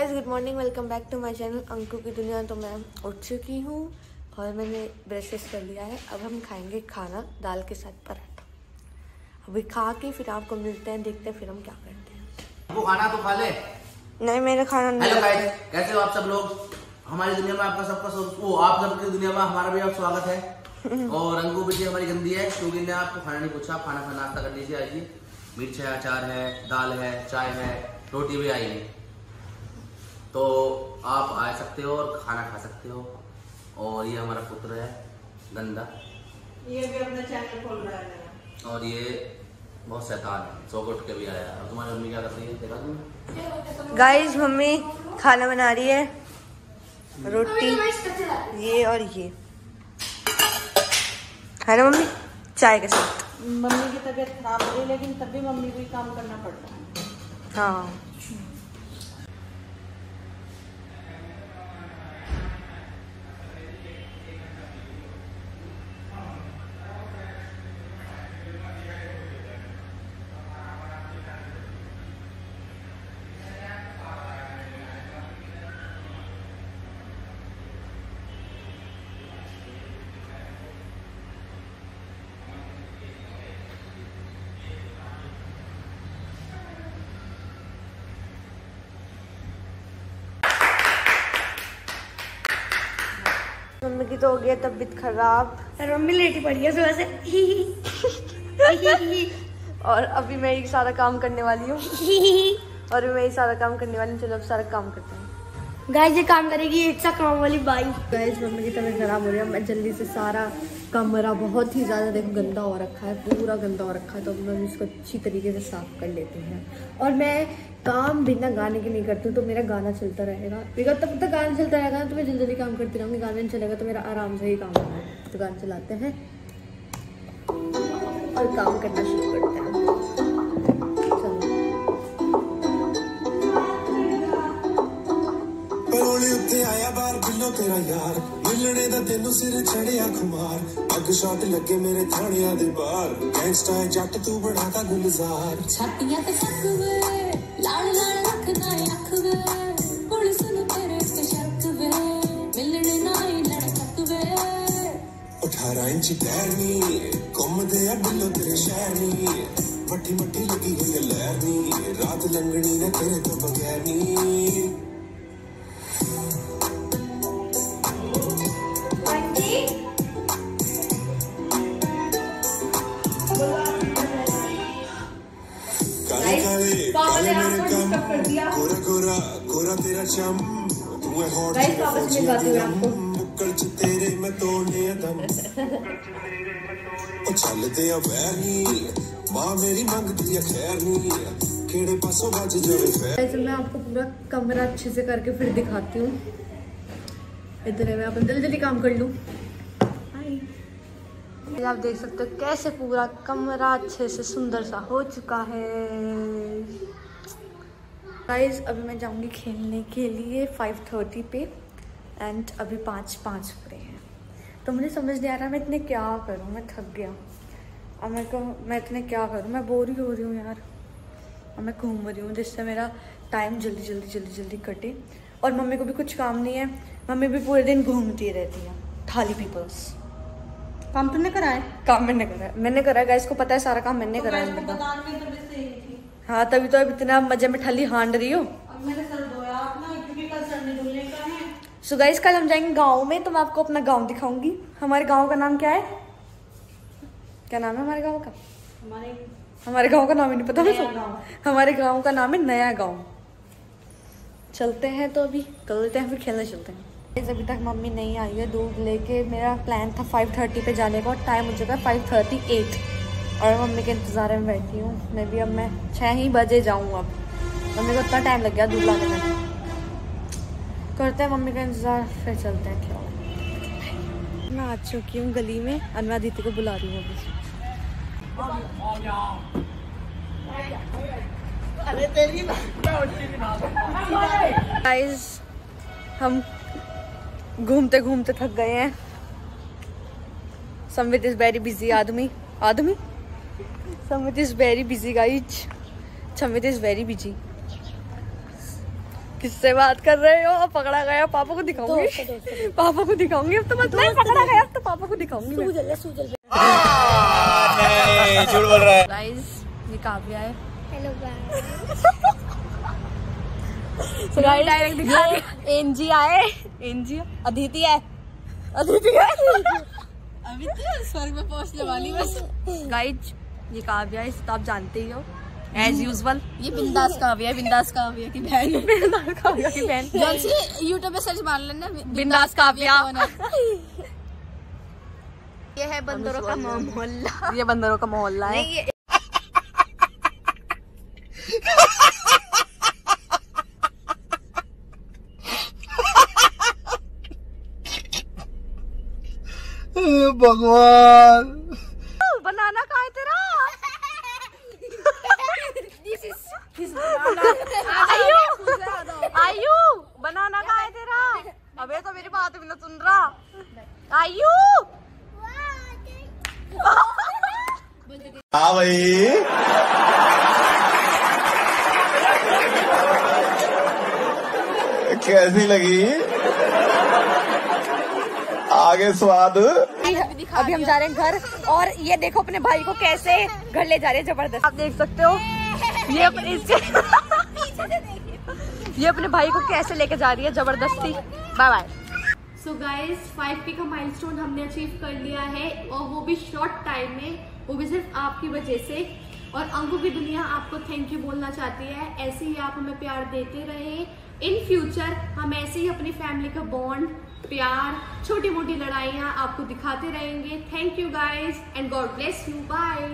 Guys good morning welcome back to my channel Anku की दुनिया। तो मैं उठ चुकी हूँ और मैंने ब्रशेस कर लिया है। अब हम खाएँगे खाना दाल के साथ पराठा। अभी खा के फिर आपको मिलते हैं देखते हैं फिर हम क्या करते हैं। वो खाना तो खा ले। नहीं मेरा खाना नहीं हेलो गाइस कैसे हो आप सब लोग? हमारी दुनिया में आपका सबका वो आप सबकी दुनिया में हमारा भी आप स्वागत है। और रंगू बेटी हमारी गंदी है क्योंकि ने आपको खाना नहीं पूछा। खाना खाना नाश्ता कर लीजिए आइए। मिर्च है अचार है दाल है चाय है रोटी भी आई नहीं तो आप आ सकते हो और खाना खा सकते हो। और ये हमारा पुत्र है गंदा ये भी अपना चैनल खोल रहा है और ये बहुत शैतान है सो को उठ के भी आया और तुम्हारी मम्मी क्या करती है? देखा तुमने? गाइस मम्मी खाना बना रही है रोटी ये और ये। है ना मम्मी? चाय के साथ। मम्मी की तबीयत खराब हो रही लेकिन तब भी मम्मी को ही काम करना पड़ता है। हाँ। मम्मी की तो हो गया तबीयत खराब। और मम्मी लेटी पड़ी है सुबह से। और अभी मैं ये सारा काम करने वाली हूँ। और मैं ये सारा काम करने वाली हूँ। चलो अब सारा काम करते हैं। गाइस ये काम करेगी एक सा काम वाली बाई। गैस मम्मी की तबीयत खराब हो रही है। मैं जल्दी से सारा कमरा बहुत ही ज़्यादा देखो गंदा हो रखा है, पूरा गंदा हो रखा है तो मैं इसको अच्छी तरीके से साफ़ कर लेती हैं। और मैं काम बिना गाने के नहीं करती हूँ तो मेरा गाना चलता रहेगा। बिकॉज़ तब तक गाना चलता रहेगा तो मैं जल्दी जल्दी काम करती रहूँगी। गाना नहीं चलेगा तो मेरा आराम से ही काम होगा। तो गाना चलाते हैं और काम करना शुरू करते हैं। ਤੇਰਾ ਯਾਰ ਮਿਲਣੇ ਦਾ ਤੈਨੂੰ ਸਿਰ ਚੜਿਆ ਖੁਮਾਰ ਅੱਗ ਸ਼ਾਟ ਲੱਗੇ ਮੇਰੇ ਥਾਣਿਆਂ ਦੇ ਬਾਹਰ ਗੈਂਗਸਟਰ ਹੈ ਜੱਟ ਤੂੰ ਬਣਾਤਾ ਗੁਲਜ਼ਾਰ ਛਾਤੀਆਂ ਤੇ ਸ਼ੱਕ ਵੇ ਲਾਲ ਲਾਲ ਰੱਖਦਾ ਅੱਖ ਵੇ ਪੁਲਿਸ ਨੂੰ ਤੇਰੇ ਤੇ ਸ਼ੱਕ ਵੇ ਮਿਲਣੇ ਨਾ ਹੀ ਲੜਕ ਵੇ 18 ਇੰਚ ਟੈਰਨੀ ਘੁੰਮਦੇ ਆ ਬਿੱਲੋ ਤੇਰੇ ਸ਼ਹਿਰ ਨੀ ਮੱਠੀ ਮੱਠੀ ਲੱਗੀ ਹੋਈ ਹੈ ਲਹਿਰ ਨੀ ਰਾਤ ਲੰਘਣੀ ਨਾ ਤੇਰੇ ਤੋਂ ਬਗੈਰ ਨੀ ना तेरा चम। तू है हॉट तेरा फौजिया आपको। मुक्कड़ च तेरे मैं तोड़ने दम ओ चल दे अब वैनी माँ मेरी मंगदी है खैर नी केड़े पासों बज जावे गाइस मैं आपको पूरा कमरा अच्छे से करके फिर दिखाती हूँ। इधर है मैं अपन जल्दी जल्दी काम कर लूँ। आप देख सकते हो कैसे पूरा कमरा अच्छे से सुंदर सा हो चुका है। गाइस अभी मैं जाऊँगी खेलने के लिए 5:30 पे एंड अभी पाँच पाँच हो रहे हैं। तो मुझे समझ नहीं आ रहा मैं इतने क्या करूँ मैं थक गया। अब मैं को मैं इतने क्या करूँ? मैं बोर ही हो रही हूँ यार। और मैं घूम रही हूँ जिससे मेरा टाइम जल्दी जल्दी जल्दी जल्दी कटे। और मम्मी को भी कुछ काम नहीं है। मम्मी भी पूरे दिन घूमती रहती है। थाली पीपल्स काम तुमने करा है काम मैंने करा है मैंने करा है गाइस को पता है सारा काम मैंने करा है। में हाँ तभी तो अब इतना मज़े में ठली हांड रही हो। है। सो गाइस कल हम जाएँगे गाँव में तो मैं आपको अपना गाँव दिखाऊँगी। हमारे गाँव का नाम क्या है? क्या नाम है हमारे गाँव का? हमारे हमारे गाँव का नाम ही नहीं पता गाँव। हमारे गाँव का नाम है नया गाँव। चलते हैं तो अभी कर लेते हैं फिर खेलने चलते हैं। अभी तक मम्मी नहीं आई है दूध लेके। मेरा प्लान था 5:30 पे जाने का और टाइम हो चुका है 5:38 और मम्मी के इंतज़ार में बैठी हूँ। मैं भी अब मैं छः ही बजे जाऊँ अब। मम्मी को इतना टाइम लग गया दूध लाने में। करते हैं मम्मी का इंतज़ार फिर चलते हैं क्या मैं आ चुकी हूँ गली में और मैं अदिति को बुला रही हूँ अभी। गाइस हम घूमते घूमते थक गए हैं। समविद इज़ वेरी बिज़ी आदमी। आदमी? Samvit is very busy guys Samvit is very busy किससे बात कर रहे हो? पकड़ा गया। पापा को दिखाऊँगी। पापा को दिखाऊँगी। अब तो मत नहीं पकड़ा गया। अब तो पापा को दिखाऊँगी सूजल है सूजल। झूठ बोल रहा है। गाइस ये काव्या है। हेलो So guys, ये एनजी आए। एनजी अदिति है। अदिति है। अभी तो स्वर्ग में पहुँचने वाली बस गाइज़ ये काव्या है तो आप जानते ही हो। एज यूजल ये बिंदास काव्या है बिंदास काव्या की बहन। काव्या की बहन। यूट्यूब पे सर्च मार लेना बिंदास काव्या। ये है? बंदरों का मोहल्ला। ये बंदरों का मोहल्ला है। भगवान बनाना कहाँ है तेरा आयु आयु बनाना कहाँ है तेरा अबे तो मेरी बात भी ना सुन रहा आयु हाँ भाई। कैसी लगी? आगे स्वाद। अभी हम जा रहे हैं घर और ये देखो अपने भाई को कैसे घर ले जा रहे हैं ज़बरदस्त। आप देख सकते हो। ये अपने इसके ये अपने भाई को कैसे लेके जा रही है ज़बरदस्ती। Bye bye so guys 5K का माइलस्टोन हमने अचीव कर लिया है और वो भी शॉर्ट टाइम में। वो भी सिर्फ़ आपकी वजह से। और अंकों की दुनिया आपको थैंक यू बोलना चाहती है। ऐसे ही आप हमें प्यार देते रहे। इन फ्यूचर हम ऐसे ही अपनी फैमिली का बॉन्ड प्यार छोटी मोटी लड़ाइयाँ आपको दिखाते रहेंगे। Thank you guys and God bless you bye